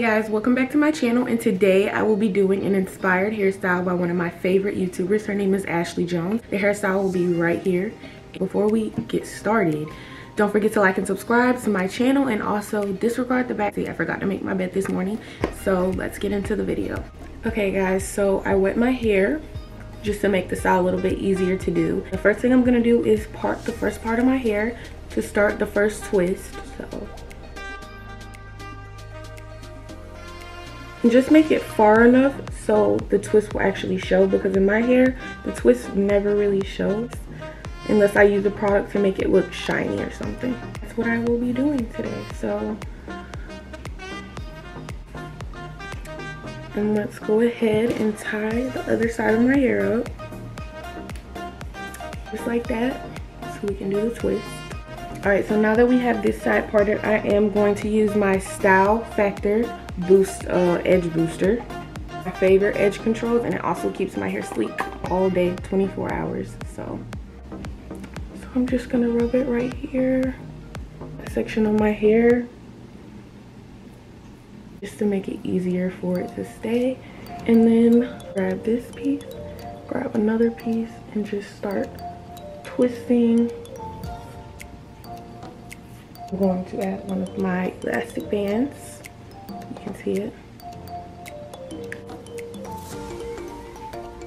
guys welcome back to my channel and today i will be doing an inspired hairstyle by one of my favorite youtubers her name is ashley jones the hairstyle will be right here before we get started don't forget to like and subscribe to my channel and also disregard the back. See, I forgot to make my bed this morning. So let's get into the video. Okay guys, so I wet my hair just to make the style a little bit easier to do. The first thing I'm gonna do is part the first part of my hair to start the first twist. So just make it far enough so the twist will actually show because in my hair the twist never really shows unless I use a product to make it look shiny or something. That's what I will be doing today. So, and let's go ahead and tie the other side of my hair up. Just like that, so we can do the twist. All right, so now that we have this side parted, I am going to use my Style Factor Boost uh, Edge Booster. My favorite edge controls, and it also keeps my hair sleek all day, 24 hours, so. I'm just gonna rub it right here, a section of my hair, just to make it easier for it to stay. And then grab this piece, grab another piece, and just start twisting. I'm going to add one of my elastic bands. You can see it.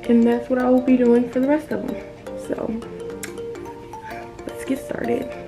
And that's what I will be doing for the rest of them. So let's get started.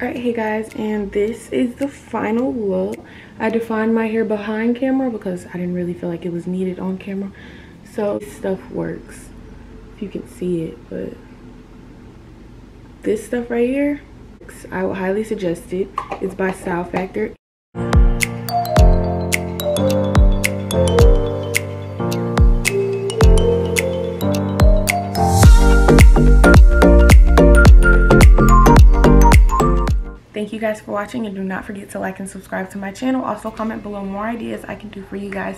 Alright, hey guys, and this is the final look. I defined my hair behind camera because I didn't really feel like it was needed on camera. So this stuff works, if you can see it, but this stuff right here, I would highly suggest it. It's by Style Factor. you guys for watching and do not forget to like and subscribe to my channel. Also comment below more ideas I can do for you guys.